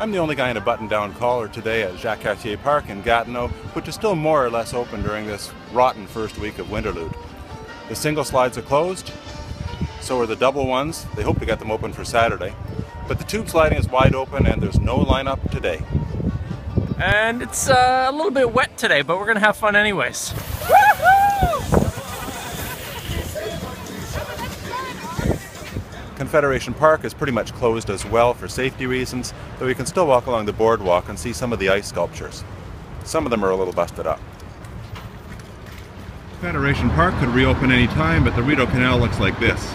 I'm the only guy in a button-down collar today at Jacques Cartier Park in Gatineau, which is still more or less open during this rotten first week of Winterlude. The single slides are closed, so are the double ones. They hope to get them open for Saturday. But the tube sliding is wide open and there's no lineup today. And it's uh, a little bit wet today, but we're gonna have fun anyways. Confederation Park is pretty much closed as well for safety reasons, though you can still walk along the boardwalk and see some of the ice sculptures. Some of them are a little busted up. Confederation Park could reopen any time, but the Rideau Canal looks like this.